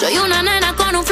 Soy una nena con un